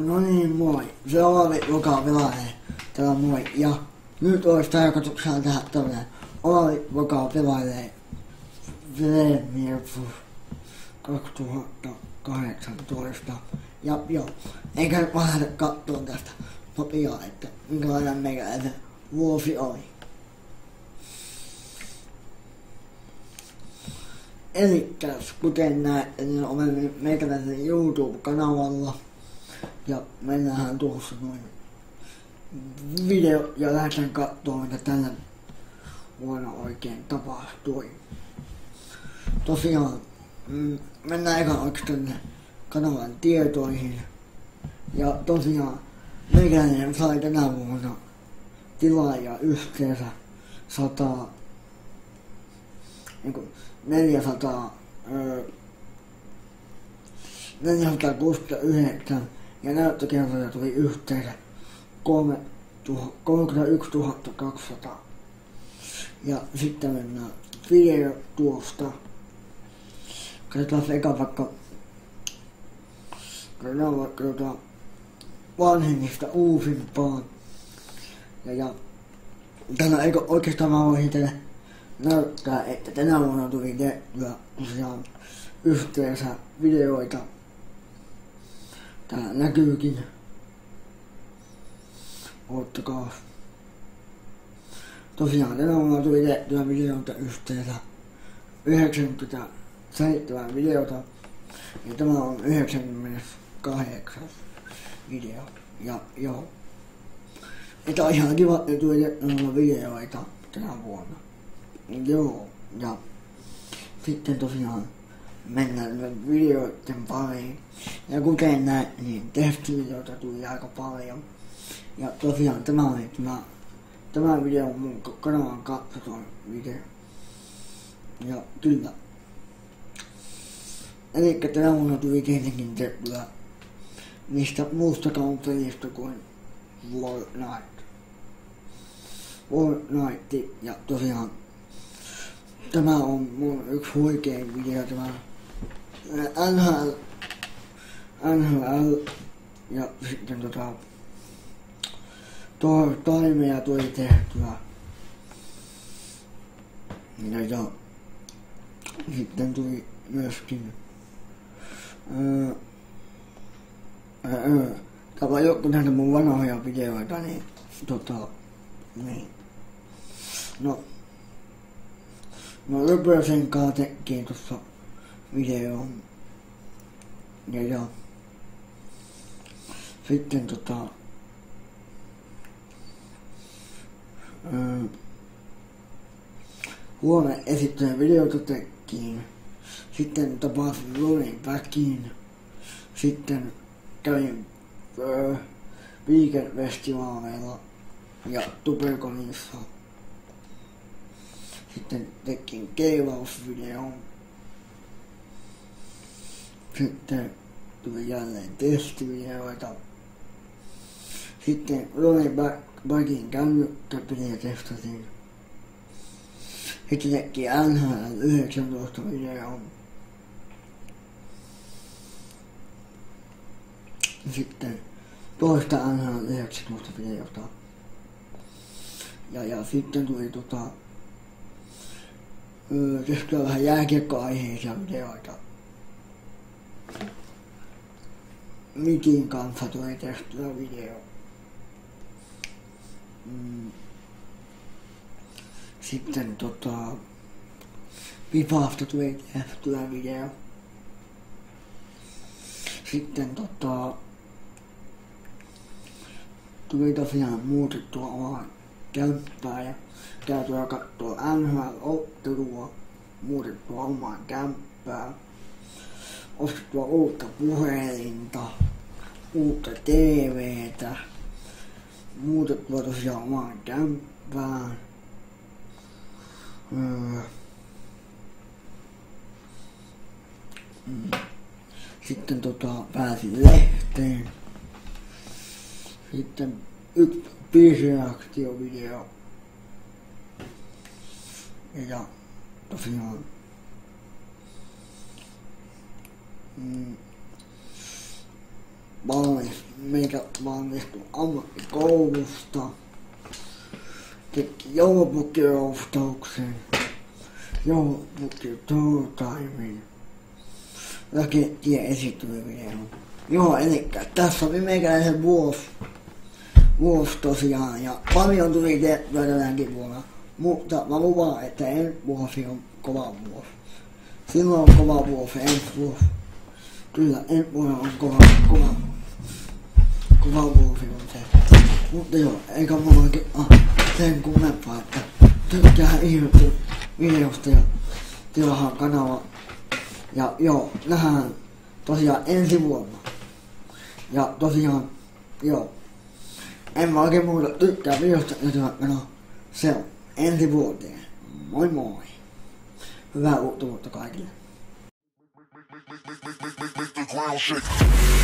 No niin, moi. Se oli Luka Vilainen. Täällä moi. Ja nyt olisi tarkoituksena tehdä tämmönen Olavi Luka Vilainen Premier 2018. Ja joo, eikä nyt vaan kattoon tästä nopeaa, että minkälainen meikäläinen vuosi oli. Eli kuten näette, niin olen meikäläisen YouTube-kanavalla – ja mennään tuossa noin video ja lähdetään katsomaan mitä tänä vuonna oikein tapahtui. Tosiaan mm, mennään eka oikeastaan kanavan tietoihin. Ja tosiaan meikäläinen sai tänä vuonna tilaaja yhteensä 100, niin kuin 400, öö, 469 ja näyttökertoja tuli yhteensä 31 200. Ja sitten mennään video tuosta. Katsotaan eka vaikka Katsotaan vaikka tota vanhemmista uusimpaan. Ja, ja tänä eikö oikeastaan mä voisin teille näyttää, että tänä vuonna tuli tehtyä tosiaan yhteensä videoita Tää näkyykin. Oottakaa. Tosiaan tänä vuonna tuli tehtyä videota yhteensä 97 videota. Ja tämä on 98 video. Ja joo. Että on ihan kiva, että tuli tehtyä videoita tänä vuonna. Joo. Ja sitten tosiaan mennään videoiden pariin. Ja kuten näet, niin testivideota tuli aika paljon. Ja tosiaan tämä oli tämä, tämä video on mun kanavan katsoton video. Ja kyllä. Eli tänä vuonna tuli tietenkin tehtyä mistä muustakaan pelistä kuin Fortnite. Fortnite ja tosiaan tämä on mun yksi huikein video tämä NHL, NHL ja sitten tota, to, toimea tuli tehtyä. Ja, ja sitten tuli myöskin öö, Tapa joku näitä mun vanhoja videoita, niin tota, niin. No, no Röpösen kanssa tektiin tuossa video. Ja, ja sitten tota, huone esittää videota tekkiin. Sitten tapasin Rolling Backin. Sitten kävin öö, Vegan-festivaaleilla ja Tuberkonissa. Sitten tekin keilausvideon sitten tuli jälleen testivideoita. Sitten Roy Bagin kännykkäpeliä testasin. Sitten teki NHL 19 videon. Sitten toista NHL 19 videota. Ja, ja sitten tuli tota, tehtyä vähän jääkiekkoaiheisia videoita. Mikin kanssa tuli tehtyä video. Mm. Sitten tota... Vipasta tuli tehtyä video. Sitten tota... Tuli tosiaan muutettua omaa kämppää ja käytyä katsoa NHL-ottelua, muutettua omaan kämppään ostettua uutta puhelinta, uutta TVtä, muutettua tosiaan omaan kämppään. Öö. Mm. Sitten tota, pääsin lehteen. Sitten yksi biisireaktiovideo. Ja tosiaan Valmis, meikä valmistui ammattikoulusta. Teki joulupukkiroustauksen, joulupukki tuutaimin, rakettien esityövideon. Joo, eli tässä oli meikäläisen vuosi, vuosi tosiaan, ja paljon tuli tehtyä tänäkin vuonna. Mutta mä lupaan, että en vuosi on kova vuosi. Silloin on kova vuosi, ensi vuosi. Kyllä, ensi vuonna on kova, kova, kova vuosi on se. Mutta joo, eikä mulla oikein ah, sen kummempaa, että tykkää ihmettä videosta ja tilahaan kanava. Ja joo, nähdään tosiaan ensi vuonna. Ja tosiaan, joo, en mä oikein muuta tykkää videosta, joten no, se on ensi vuoteen. Moi moi. Hyvää uutta vuotta kaikille. ground shake.